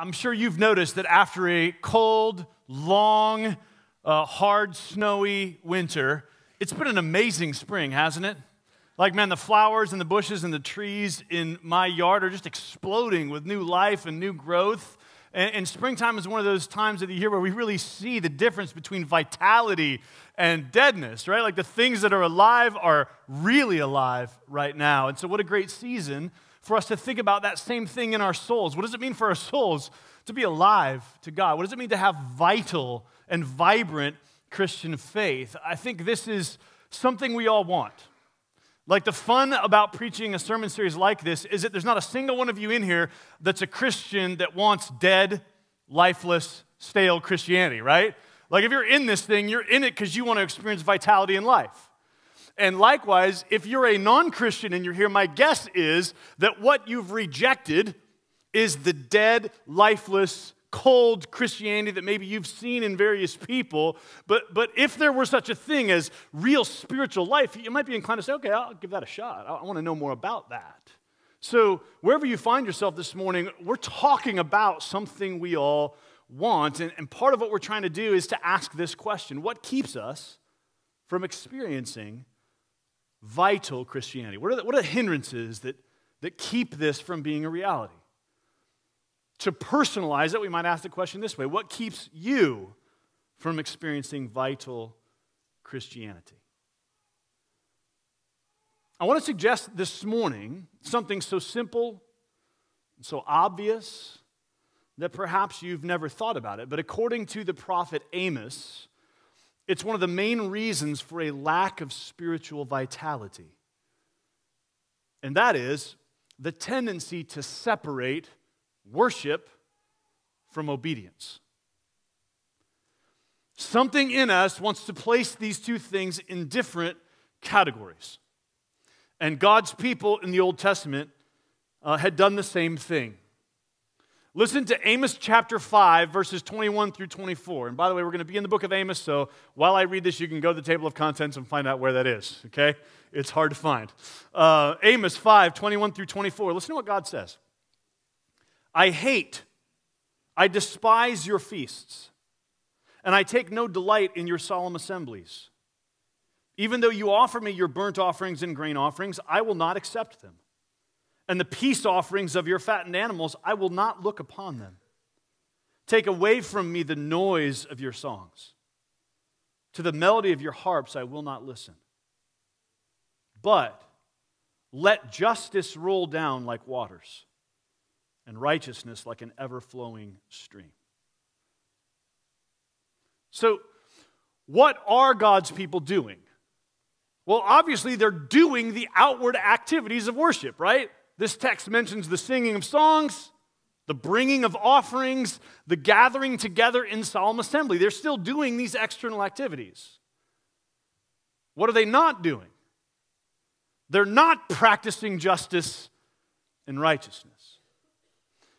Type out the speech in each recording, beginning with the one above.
I'm sure you've noticed that after a cold, long, uh, hard, snowy winter, it's been an amazing spring, hasn't it? Like, man, the flowers and the bushes and the trees in my yard are just exploding with new life and new growth. And, and, springtime is one of those times of the year where we really see the difference between vitality and deadness, right? Like the things that are alive are really alive right now. And so, what a great season for us to think about that same thing in our souls. What does it mean for our souls to be alive to God? What does it mean to have vital and vibrant Christian faith? I think this is something we all want. Like the fun about preaching a sermon series like this is that there's not a single one of you in here that's a Christian that wants dead, lifeless, stale Christianity, right? Like if you're in this thing, you're in it because you want to experience vitality in life. And likewise, if you're a non Christian and you're here, my guess is that what you've rejected is the dead, lifeless, cold Christianity that maybe you've seen in various people. But, but if there were such a thing as real spiritual life, you might be inclined to say, okay, I'll give that a shot. I, want to know more about that. So, wherever you find yourself this morning, we're talking about something we all want. And, and part of what we're trying to do is to ask this question What keeps us from experiencing vital Christianity? What are the, what are the hindrances that, that keep this from being a reality? To personalize it, we might ask the question this way What keeps you from experiencing vital Christianity? I want to suggest this morning something so simple, so obvious, that perhaps you've never thought about it. But according to the prophet Amos, it's one of the main reasons for a lack of spiritual vitality. And that is the tendency to separate worship from obedience. Something in us wants to place these two things in different categories. And God's people in the Old Testament uh, had done the same thing. Listen to Amos chapter 5, verses 21 through 24. And by the way, we're going to be in the book of Amos, so while I read this, you can go to the table of contents and find out where that is, okay? It's hard to find. Uh, Amos 5, 21 through 24. Listen to what God says I hate, I despise your feasts, and I take no delight in your solemn assemblies. Even though you offer me your burnt offerings and grain offerings, I will not accept them and the peace offerings of your fattened animals, I will not look upon them. Take away from me the noise of your songs. To the melody of your harps, I will not listen. But let justice roll down like waters, and righteousness like an ever flowing stream. So, what are God's people doing? Well, obviously, they're doing the outward activities of worship, right? This text mentions the singing of songs, the bringing of offerings, the gathering together in solemn assembly. They're still doing these external activities. What are they not doing? They're not practicing justice and righteousness.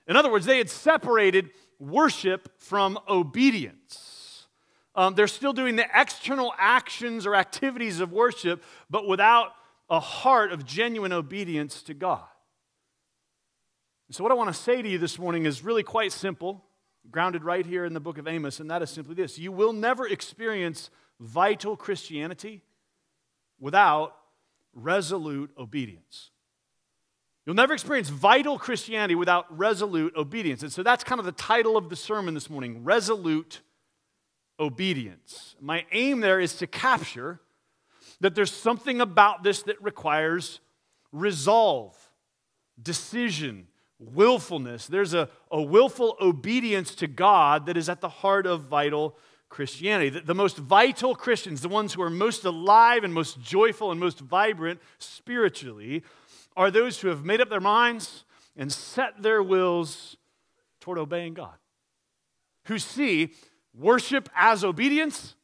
In other words, they had separated worship from obedience. Um, they're still doing the external actions or activities of worship, but without a heart of genuine obedience to God. So, what I want to say to you this morning is really quite simple, grounded right here in the book of Amos, and that is simply this You will never experience vital Christianity without resolute obedience. You'll never experience vital Christianity without resolute obedience. And so that's kind of the title of the sermon this morning resolute obedience. My aim there is to capture that there's something about this that requires resolve, decision, willfulness. There's a, a willful obedience to God that is at the heart of vital Christianity. The, the, most vital Christians, the ones who are most alive and most joyful and most vibrant spiritually, are those who have made up their minds and set their wills toward obeying God, who see worship as obedience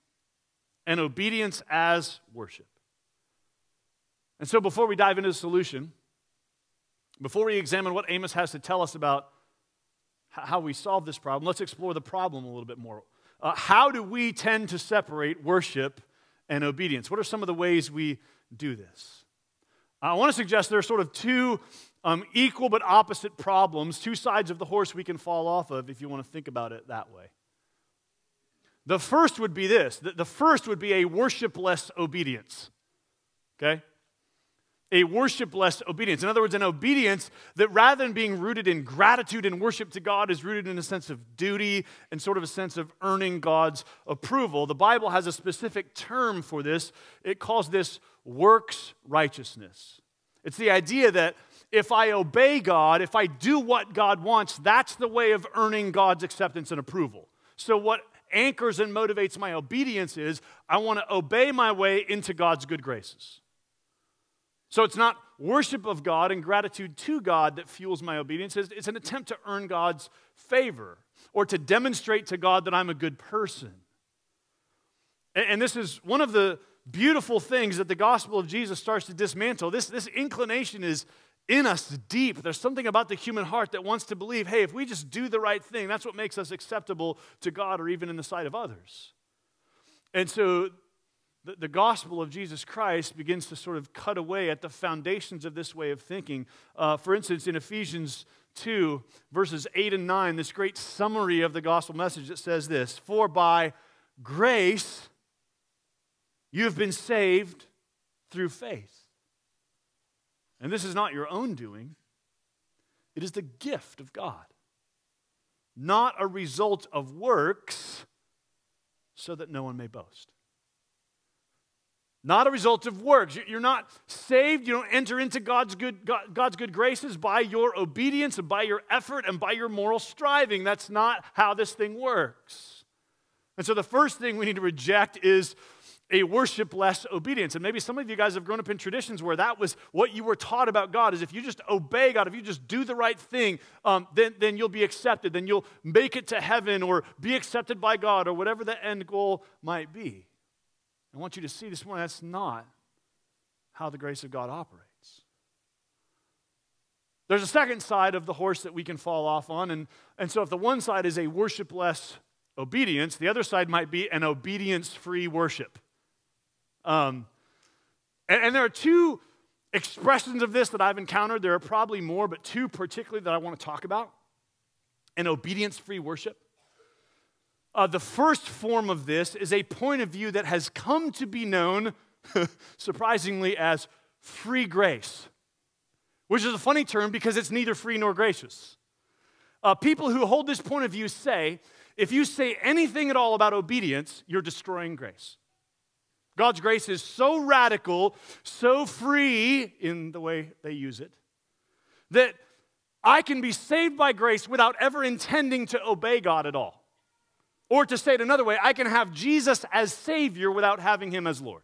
and obedience as worship. And so, before we dive into the solution, before we examine what Amos has to tell us about how we solve this problem, let's explore the problem a little bit more. Uh, how do we tend to separate worship and obedience? What are some of the ways we do this? I want to suggest there are sort of two um, equal but opposite problems, two sides of the horse we can fall off of if you want to think about it that way. The first would be this the first would be a worshipless obedience. Okay? A worshipless obedience. In other words, an obedience that rather than being rooted in gratitude and worship to God is rooted in a sense of duty and sort of a sense of earning God's approval. The Bible has a specific term for this. It calls this works righteousness. It's the idea that if I obey God, if I do what God wants, that's the way of earning God's acceptance and approval. So, what anchors and motivates my obedience is I want to obey my way into God's good graces. So it's not worship of God and gratitude to God that fuels my obedience. It's an attempt to earn God's favor or to demonstrate to God that I'm a good person. And this is one of the beautiful things that the gospel of Jesus starts to dismantle. This, this inclination is in us deep. There's something about the human heart that wants to believe hey, if we just do the right thing, that's what makes us acceptable to God or even in the sight of others. And so the, the gospel of Jesus Christ begins to sort of cut away at the foundations of this way of thinking. Uh, for instance, in Ephesians 2, verses 8 and 9, this great summary of the gospel message that says this For by grace you have been saved through faith. And this is not your own doing, it is the gift of God, not a result of works, so that no one may boast not a result of works. You're not saved. You don't enter into God's good, God's good graces by your obedience and by your effort and by your moral striving. That's not how this thing works. And so the first thing we need to reject is a worshipless obedience. And maybe some of you guys have grown up in traditions where that was what you were taught about God is if you just obey God, if you just do the right thing, um, then, then you'll be accepted. Then you'll make it to heaven or be accepted by God or whatever the end goal might be. I want you to see this morning that's not how the grace of God operates. There's a second side of the horse that we can fall off on. And, and so, if the one side is a worshipless obedience, the other side might be an obedience free worship. Um, and, and there are two expressions of this that I've encountered. There are probably more, but two particularly that I want to talk about an obedience free worship. Uh, the first form of this is a point of view that has come to be known, surprisingly, as free grace, which is a funny term because it's neither free nor gracious. Uh, people who hold this point of view say if you say anything at all about obedience, you're destroying grace. God's grace is so radical, so free in the way they use it, that I can be saved by grace without ever intending to obey God at all. Or to say it another way, I can have Jesus as Savior without having Him as Lord.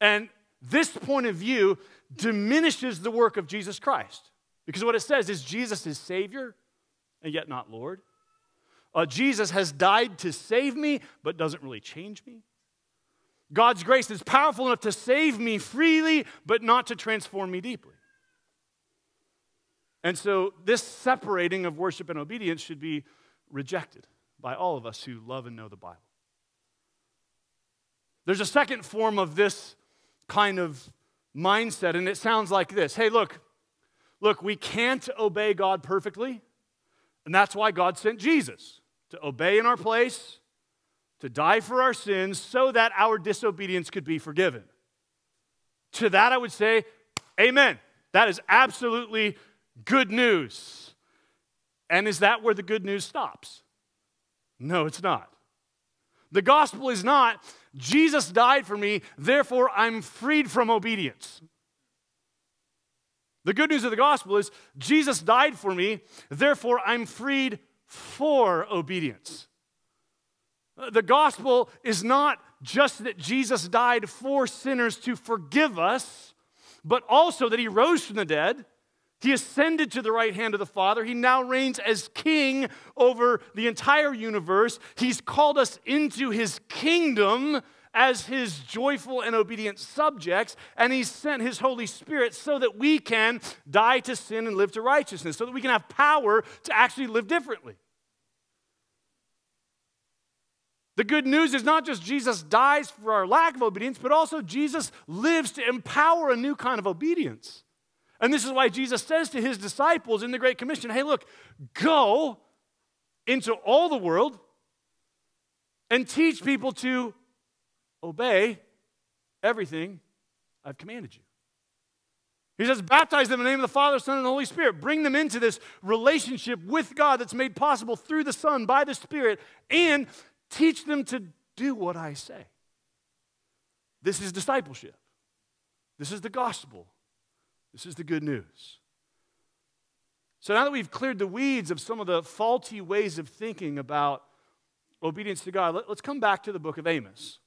And this point of view diminishes the work of Jesus Christ. Because what it says is Jesus is Savior and yet not Lord. Uh, Jesus has died to save me, but doesn't really change me. God's grace is powerful enough to save me freely, but not to transform me deeply. And so, this separating of worship and obedience should be rejected by all of us who love and know the Bible. There's a second form of this kind of mindset, and it sounds like this Hey, look, look, we can't obey God perfectly, and that's why God sent Jesus to obey in our place, to die for our sins, so that our disobedience could be forgiven. To that, I would say, Amen. That is absolutely good news. And is that where the good news stops? No, it's not. The gospel is not, Jesus died for me, therefore I'm freed from obedience. The good news of the gospel is, Jesus died for me, therefore I'm freed for obedience. Uh, the gospel is not just that Jesus died for sinners to forgive us, but also that he rose from the dead he ascended to the right hand of the Father. He now reigns as king over the entire universe. He's called us into his kingdom as his joyful and obedient subjects, and he's sent his Holy Spirit so that we can die to sin and live to righteousness, so that we can have power to actually live differently. The good news is not just Jesus dies for our lack of obedience, but also Jesus lives to empower a new kind of obedience. And this is why Jesus says to his disciples in the Great Commission hey, look, go into all the world and teach people to obey everything I've commanded you. He says, baptize them in the name of the Father, Son, and the Holy Spirit. Bring them into this relationship with God that's made possible through the Son by the Spirit, and teach them to do what I say. This is discipleship. This is the gospel. This is the good news. So now that we've cleared the weeds of some of the faulty ways of thinking about obedience to God, let, us come back to the book of Amos.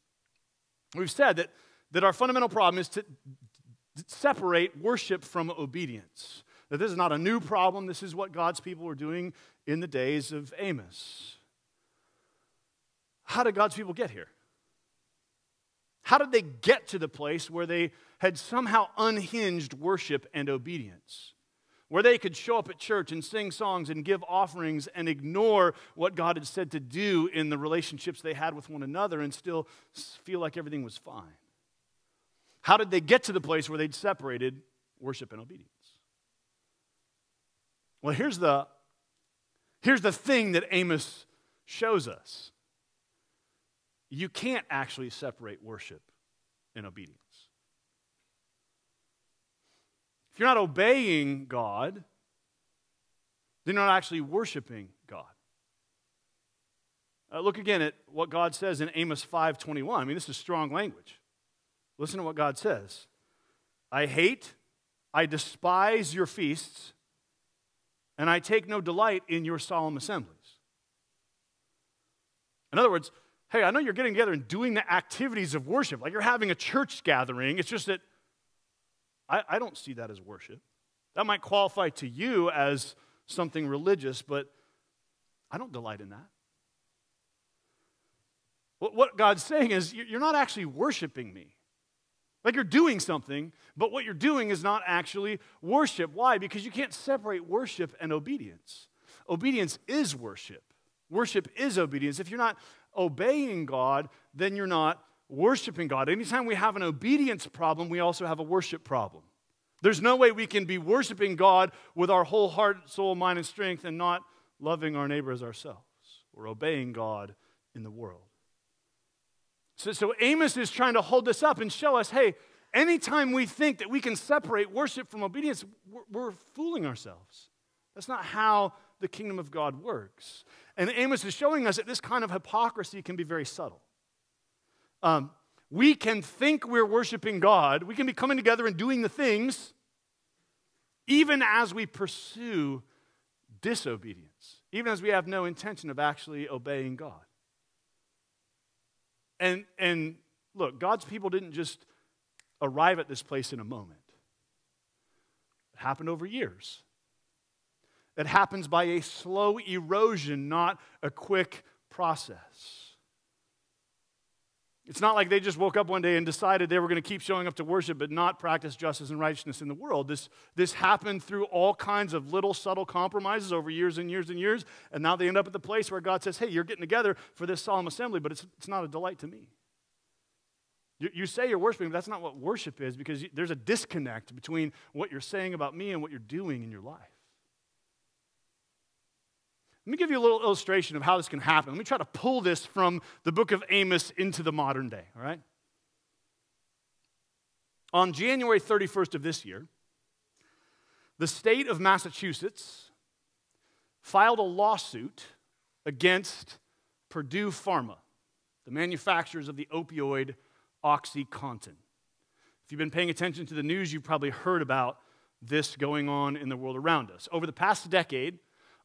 We've said that, that our fundamental problem is to separate worship from obedience. That this is not a new problem, this is what God's people were doing in the days of Amos. How did God's people get here? How did they get to the place where they had somehow unhinged worship and obedience? Where they could show up at church and sing songs and give offerings and ignore what God had said to do in the relationships they had with one another and still feel like everything was fine. How did they get to the place where they'd separated worship and obedience? Well, here's the, here's the thing that Amos shows us you can't actually separate worship and obedience. If you're not obeying God, then you're not actually worshiping God. Uh, look again at what God says in Amos 5:21. I mean, this is strong language. Listen to what God says. I hate, I despise your feasts, and I take no delight in your solemn assemblies. In other words, hey, I know you're getting together and doing the activities of worship, like you're having a church gathering. It's just that I, I don't see that as worship. That might qualify to you as something religious, but I don't delight in that. What God's saying is, you're not actually worshiping me. Like you're doing something, but what you're doing is not actually worship. Why? Because you can't separate worship and obedience. Obedience is worship. Worship is obedience. If you're not obeying God, then you're not worshiping God. Anytime we have an obedience problem, we also have a worship problem. There's no way we can be worshiping God with our whole heart, soul, mind, and strength and not loving our neighbor as ourselves or obeying God in the world. So, so Amos is trying to hold this up and show us hey, anytime we think that we can separate worship from obedience, we're, we're fooling ourselves. That's not how the kingdom of God works. And Amos is showing us that this kind of hypocrisy can be very subtle. Um, we can think we're worshiping God, we can be coming together and doing the things, even as we pursue disobedience, even as we have no intention of actually obeying God. And, and look, God's people didn't just arrive at this place in a moment, it happened over years. It happens by a slow erosion, not a quick process. It's not like they just woke up one day and decided they were going to keep showing up to worship but not practice justice and righteousness in the world. This, this happened through all kinds of little subtle compromises over years and years and years. And now they end up at the place where God says, hey, you're getting together for this solemn assembly, but it's, it's not a delight to me. You, you say you're worshiping, but that's not what worship is because you, there's a disconnect between what you're saying about me and what you're doing in your life. Let me give you a little illustration of how this can happen. Let me try to pull this from the book of Amos into the modern day, all right? On January 31st of this year, the state of Massachusetts filed a lawsuit against Purdue Pharma, the manufacturers of the opioid OxyContin. If you've been paying attention to the news, you've probably heard about this going on in the world around us. Over the past decade,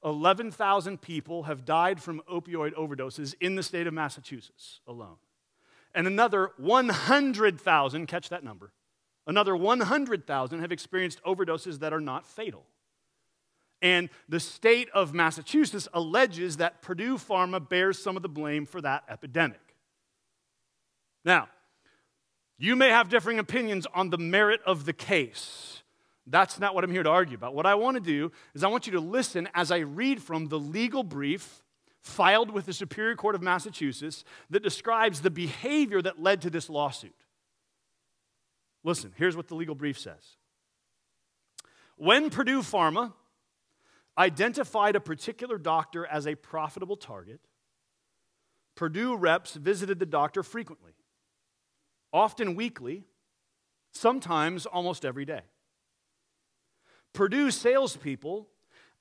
11,000 people have died from opioid overdoses in the state of Massachusetts alone. And another 100,000, catch that number, another 100,000 have experienced overdoses that are not fatal. And the state of Massachusetts alleges that Purdue Pharma bears some of the blame for that epidemic. Now, you may have differing opinions on the merit of the case. That's not what I'm here to argue about. What I want to do is I want you to listen as I read from the legal brief filed with the Superior Court of Massachusetts that describes the behavior that led to this lawsuit. Listen, here's what the legal brief says when Purdue Pharma identified a particular doctor as a profitable target, Purdue reps visited the doctor frequently, often weekly, sometimes almost every day. Purdue salespeople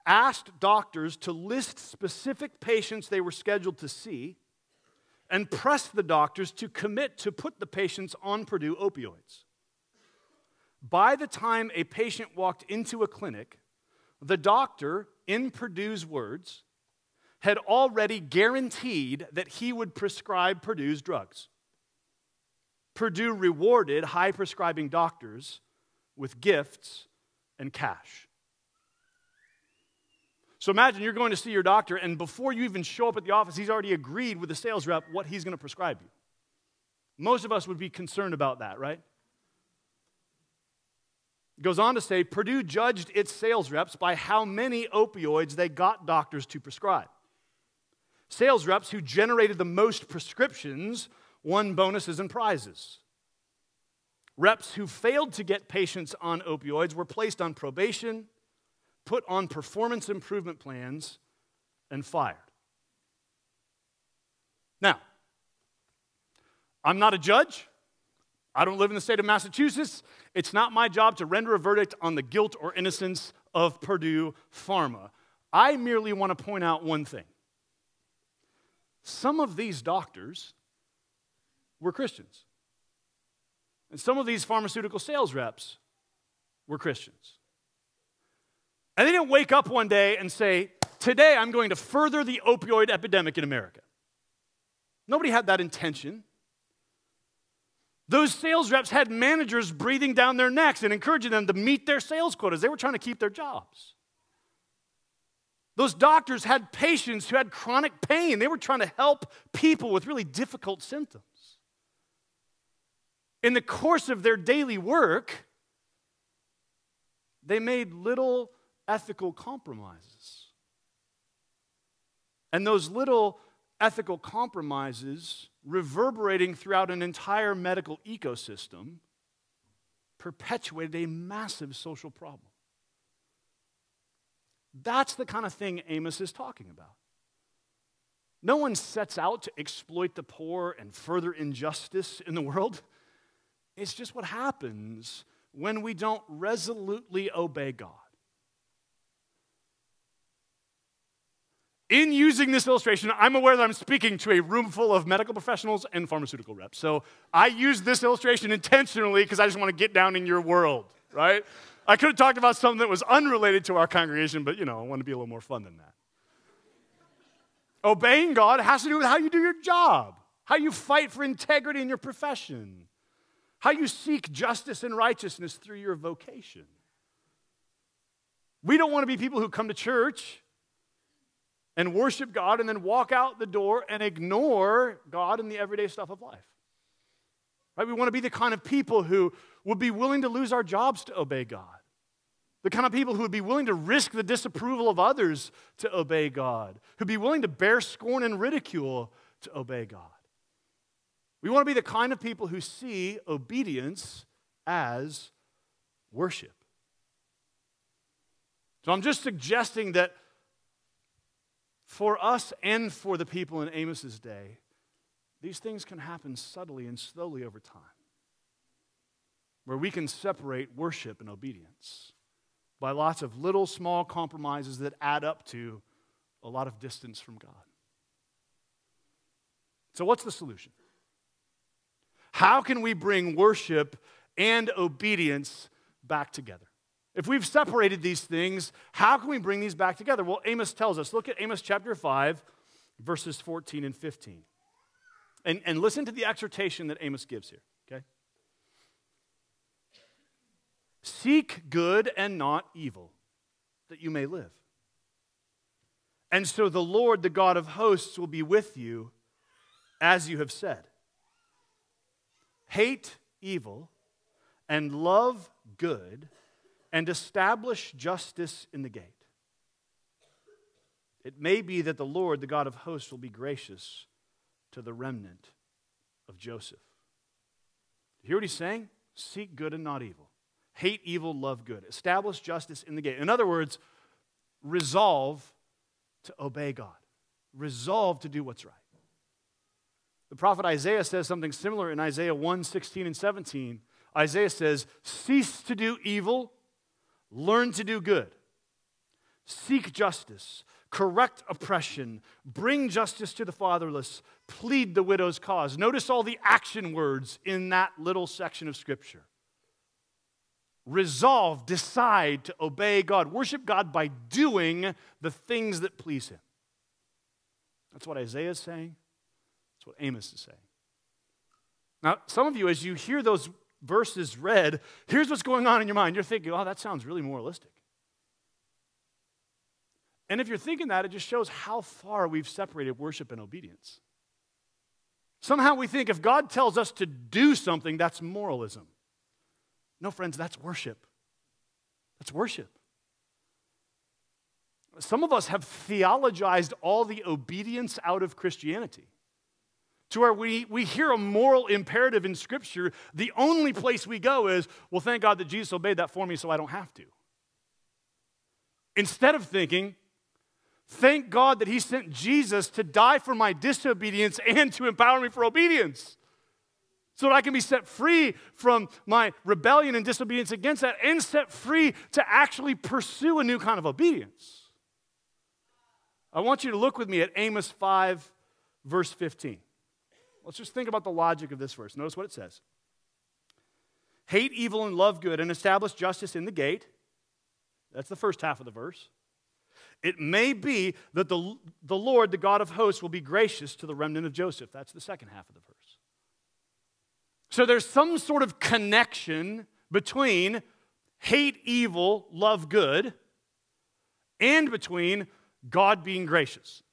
asked doctors to list specific patients they were scheduled to see and pressed the doctors to commit to put the patients on Purdue opioids. By the time a patient walked into a clinic, the doctor, in Purdue's words, had already guaranteed that he would prescribe Purdue's drugs. Purdue rewarded high prescribing doctors with gifts and cash. So imagine you're going to see your doctor, and before you even show up at the office, he's already agreed with the sales rep what he's going to prescribe you. Most of us would be concerned about that, right? It goes on to say Purdue judged its sales reps by how many opioids they got doctors to prescribe. Sales reps who generated the most prescriptions won bonuses and prizes. Reps who failed to get patients on opioids were placed on probation, put on performance improvement plans, and fired. Now, I'm not a judge. I don't live in the state of Massachusetts. It's not my job to render a verdict on the guilt or innocence of Purdue Pharma. I merely want to point out one thing. Some of these doctors were Christians. And some of these pharmaceutical sales reps were Christians. And they didn't wake up one day and say, Today I'm going to further the opioid epidemic in America. Nobody had that intention. Those sales reps had managers breathing down their necks and encouraging them to meet their sales quotas. They were trying to keep their jobs. Those doctors had patients who had chronic pain. They were trying to help people with really difficult symptoms. In the course of their daily work, they made little ethical compromises. And those little ethical compromises reverberating throughout an entire medical ecosystem perpetuated a massive social problem. That's the kind of thing Amos is talking about. No one sets out to exploit the poor and further injustice in the world. It's just what happens when we don't resolutely obey God. In using this illustration, I'm aware that I'm speaking to a room full of medical professionals and pharmaceutical reps. So I use this illustration intentionally because I just want to get down in your world, right? I could have talked about something that was unrelated to our congregation, but you know, I want to be a little more fun than that. Obeying God has to do with how you do your job, how you fight for integrity in your profession, how you seek justice and righteousness through your vocation. We don't want to be people who come to church and worship God and then walk out the door and ignore God and the everyday stuff of life. Right? We want to be the kind of people who would be willing to lose our jobs to obey God. The kind of people who would be willing to risk the disapproval of others to obey God, who'd be willing to bear scorn and ridicule to obey God. We want to be the kind of people who see obedience as worship. So I'm just suggesting that for us and for the people in Amos's day, these things can happen subtly and slowly over time, where we can separate worship and obedience by lots of little small compromises that add up to a lot of distance from God. So, what's the solution? How can we bring worship and obedience back together? If we've separated these things, how can we bring these back together? Well, Amos tells us. Look at Amos chapter 5, verses 14 and 15. And, and listen to the exhortation that Amos gives here, okay? Seek good and not evil, that you may live. And so the Lord, the God of hosts, will be with you as you have said. Hate evil and love good and establish justice in the gate. It may be that the Lord, the God of hosts, will be gracious to the remnant of Joseph. You hear what he's saying? Seek good and not evil. hate evil, love good. Establish justice in the gate. In other words, resolve to obey God, resolve to do what's right. The prophet Isaiah says something similar in Isaiah 1 16 and 17. Isaiah says, Cease to do evil, learn to do good, seek justice, correct oppression, bring justice to the fatherless, plead the widow's cause. Notice all the action words in that little section of Scripture. Resolve, decide to obey God. Worship God by doing the things that please Him. That's what Isaiah is saying. That's what Amos is saying. Now, some of you, as you hear those verses read, here's what's going on in your mind. You're thinking, oh, that sounds really moralistic. And if you're thinking that, it just shows how far we've separated worship and obedience. Somehow we think if God tells us to do something, that's moralism. No, friends, that's worship. That's worship. Some of us have theologized all the obedience out of Christianity to where we, we hear a moral imperative in Scripture. The only place we go is, well, thank God that Jesus obeyed that for me so I don't have to. Instead of thinking, Thank God that He sent Jesus to die for my disobedience and to empower me for obedience. So that I can be set free from my rebellion and disobedience against that and set free to actually pursue a new kind of obedience. I want you to look with me at Amos 5, verse 15. Let's just think about the logic of this verse. Notice what it says Hate evil and love good, and establish justice in the gate. That's the first half of the verse. It may be that the, the Lord, the God of hosts, will be gracious to the remnant of Joseph. That's the second half of the verse. So there's some sort of connection between hate evil, love good, and between God being gracious.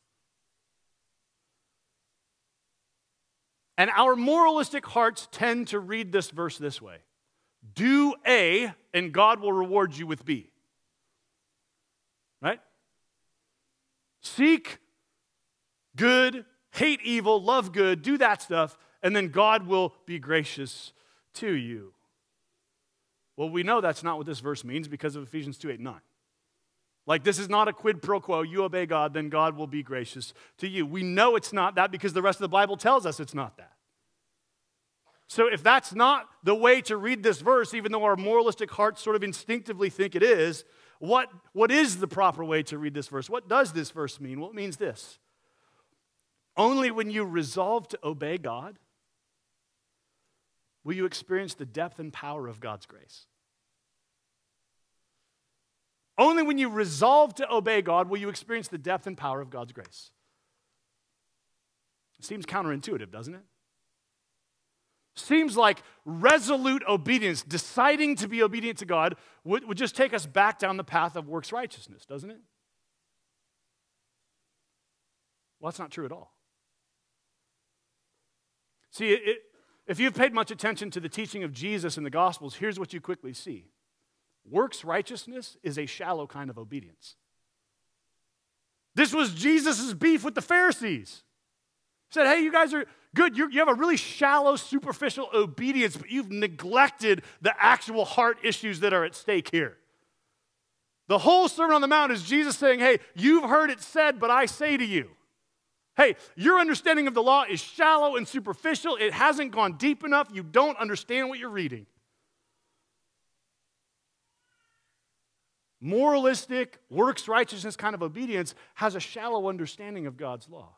And our moralistic hearts tend to read this verse this way Do A, and God will reward you with B. Right? Seek good, hate evil, love good, do that stuff, and then God will be gracious to you. Well, we know that's not what this verse means because of Ephesians 2 8 9. Like, this is not a quid pro quo. You obey God, then God will be gracious to you. We know it's not that because the rest of the Bible tells us it's not that. So, if that's not the way to read this verse, even though our moralistic hearts sort of instinctively think it is, what, what is the proper way to read this verse? What does this verse mean? Well, it means this only when you resolve to obey God will you experience the depth and power of God's grace. Only when you resolve to obey God will you experience the depth and power of God's grace. It seems counterintuitive, doesn't it? Seems like resolute obedience, deciding to be obedient to God, would, would just take us back down the path of works righteousness, doesn't it? Well, that's not true at all. See, it, if you've paid much attention to the teaching of Jesus in the Gospels, here's what you quickly see works righteousness is a shallow kind of obedience. This was Jesus' beef with the Pharisees. He said, hey, you guys are good. You have a really shallow, superficial obedience, but you've neglected the actual heart issues that are at stake here. The whole Sermon on the Mount is Jesus saying, hey, you've heard it said, but I say to you. Hey, your understanding of the law is shallow and superficial. It hasn't gone deep enough. You don't understand what you're reading. Moralistic, works righteousness kind of obedience has a shallow understanding of God's law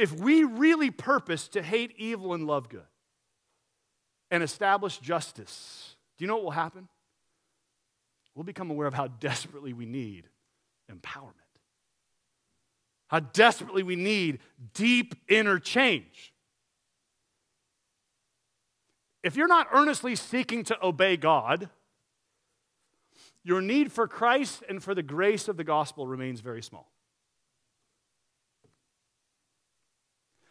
if we really purpose to hate evil and love good and establish justice, do you know what will happen? We'll become aware of how desperately we need empowerment, how desperately we need deep inner change. If you're not earnestly seeking to obey God, your need for Christ and for the grace of the gospel remains very small.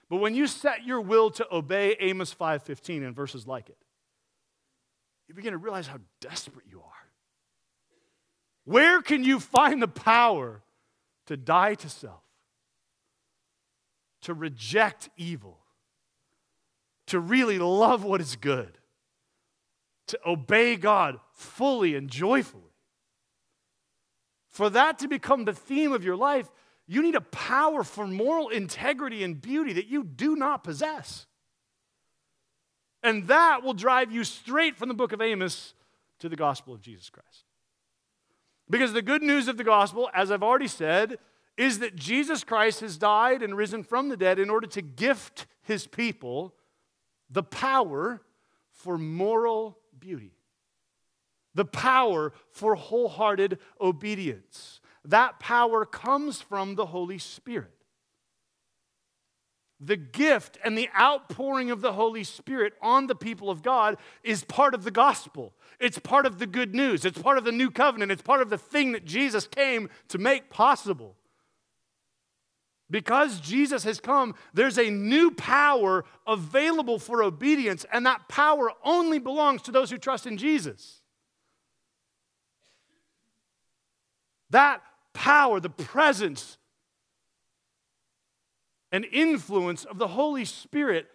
But when you set your will to obey Amos 5:15 and verses like it, you begin to realize how desperate you are. Where can you find the power to die to self, to reject evil, to really love what is good, to obey God fully and joyfully. For that to become the theme of your life, you need a power for moral integrity and beauty that you do not possess. And that will drive you straight from the book of Amos to the gospel of Jesus Christ. Because the good news of the gospel, as I've already said, is that Jesus Christ has died and risen from the dead in order to gift his people the power for moral beauty, the power for wholehearted obedience. That power comes from the Holy Spirit. The gift and the outpouring of the Holy Spirit on the people of God is part of the gospel. It's part of the good news. It's part of the new covenant. It's part of the thing that Jesus came to make possible. Because Jesus has come, there's a new power available for obedience, and that power only belongs to those who trust in Jesus. That power, the presence, and influence of the Holy Spirit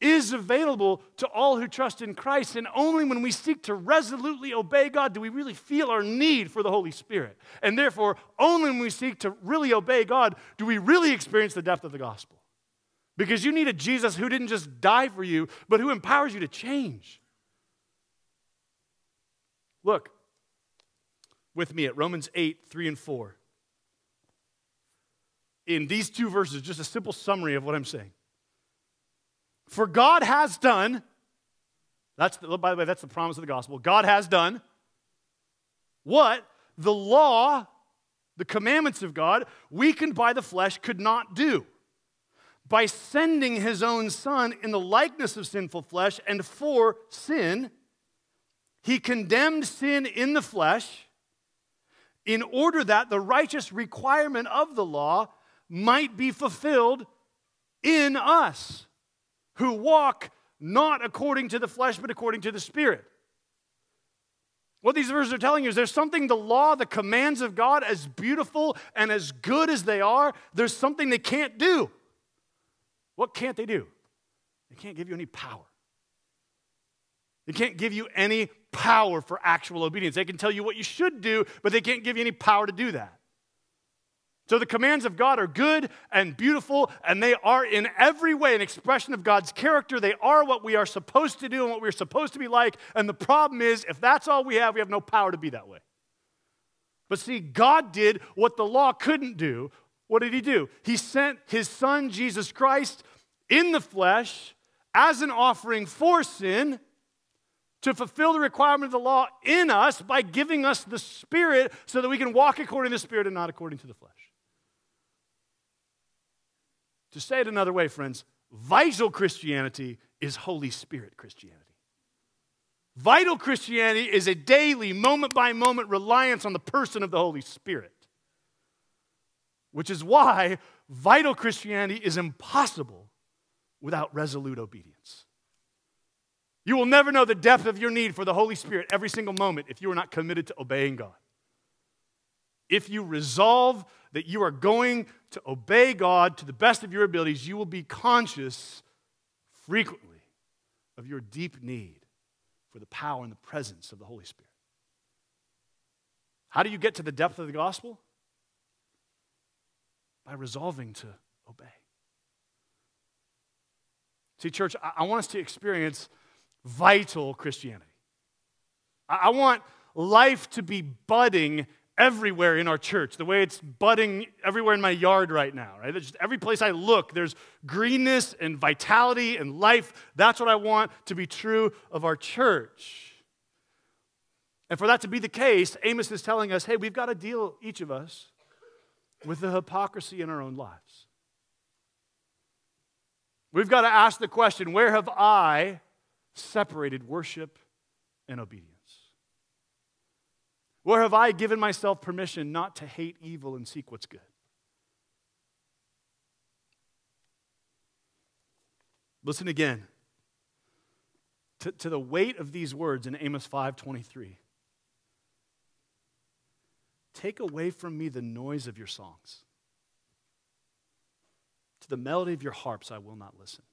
is available to all who trust in Christ. And only when we seek to resolutely obey God do we really feel our need for the Holy Spirit. And therefore, only when we seek to really obey God do we really experience the depth of the gospel. Because you need a Jesus who didn't just die for you, but who empowers you to change. Look with me at Romans 8 3 and 4. In these two verses, just a simple summary of what I'm saying. For God has done, that's the, by the way, that's the promise of the gospel. God has done what the law, the commandments of God, weakened by the flesh, could not do. By sending his own son in the likeness of sinful flesh and for sin, he condemned sin in the flesh in order that the righteous requirement of the law might be fulfilled in us who walk not according to the flesh, but according to the Spirit. What these verses are telling you is there's something the law, the commands of God, as beautiful and as good as they are, there's something they can't do. What can't they do? They can't give you any power. They can't give you any power for actual obedience. They can tell you what you should do, but they can't give you any power to do that. So the commands of God are good and beautiful, and they are in every way an expression of God's character. They are what we are supposed to do and what we're supposed to be like. And the problem is, if that's all we have, we have no power to be that way. But see, God did what the law couldn't do. What did He do? He sent His Son, Jesus Christ, in the flesh as an offering for sin to fulfill the requirement of the law in us by giving us the Spirit so that we can walk according to the Spirit and not according to the flesh. To say it another way, friends, vital Christianity is Holy Spirit Christianity. Vital Christianity is a daily, moment by moment reliance on the person of the Holy Spirit, which is why vital Christianity is impossible without resolute obedience. You will never know the depth of your need for the Holy Spirit every single moment if you are not committed to obeying God. If you resolve that you are going to obey God to the best of your abilities, you will be conscious frequently of your deep need for the power and the presence of the Holy Spirit. How do you get to the depth of the gospel? By resolving to obey. See, church, I, want us to experience vital Christianity. I want life to be budding everywhere in our church, the way it's budding everywhere in my yard right now, right? Just every place I look, there's greenness and vitality and life. That's what I want to be true of our church. And for that to be the case, Amos is telling us hey, we've got to deal, each of us, with the hypocrisy in our own lives. We've got to ask the question where have I separated worship and obedience? Where have I given myself permission not to hate evil and seek what's good? Listen again to, to the weight of these words in Amos 5:23. Take away from me the noise of your songs. To the melody of your harps I will not listen.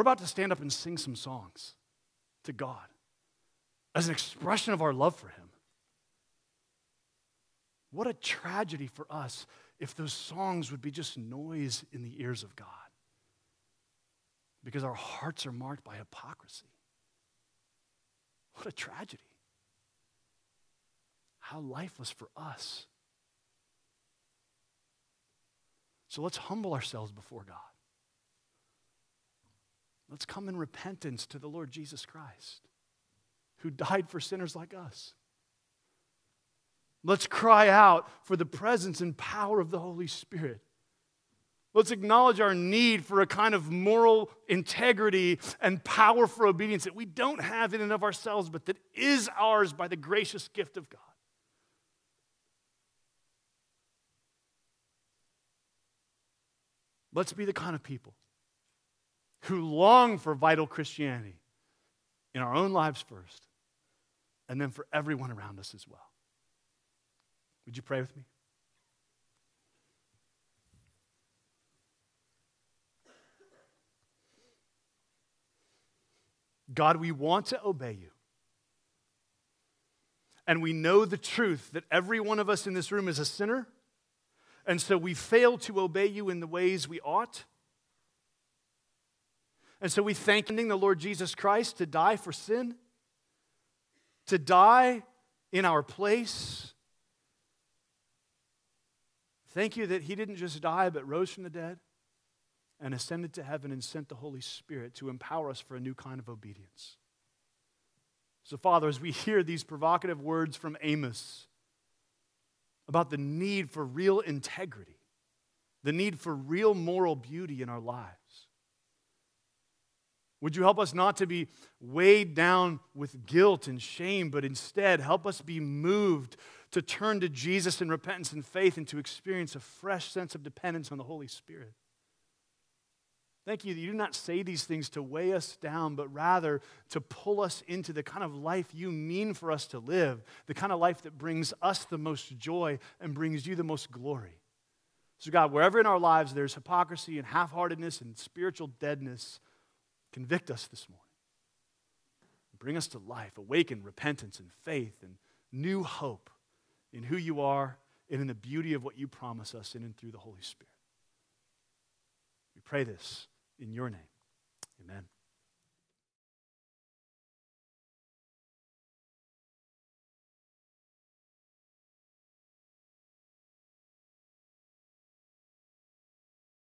We're about to stand up and sing some songs to God as an expression of our love for Him. What a tragedy for us if those songs would be just noise in the ears of God because our hearts are marked by hypocrisy. What a tragedy. How lifeless for us. So let's humble ourselves before God. Let's come in repentance to the Lord Jesus Christ, who died for sinners like us. Let's cry out for the presence and power of the Holy Spirit. Let's acknowledge our need for a kind of moral integrity and power for obedience that we don't have in and of ourselves, but that is ours by the gracious gift of God. Let's be the kind of people who long for vital Christianity in our own lives first, and then for everyone around us as well. Would you pray with me? God, we want to obey you. And we know the truth that every one of us in this room is a sinner. And so we fail to obey you in the ways we ought. And so we thank the Lord Jesus Christ to die for sin, to die in our place. Thank you that he didn't just die, but rose from the dead and ascended to heaven and sent the Holy Spirit to empower us for a new kind of obedience. So, Father, as we hear these provocative words from Amos about the need for real integrity, the need for real moral beauty in our lives, would you help us not to be weighed down with guilt and shame, but instead help us be moved to turn to Jesus in repentance and faith and to experience a fresh sense of dependence on the Holy Spirit? Thank you that you do not say these things to weigh us down, but rather to pull us into the kind of life you mean for us to live, the kind of life that brings us the most joy and brings you the most glory. So, God, wherever in our lives there's hypocrisy and half heartedness and spiritual deadness, convict us this morning. Bring us to life, awaken repentance and faith and new hope in who you are and in the beauty of what you promise us in and through the Holy Spirit. We pray this in your name. Amen.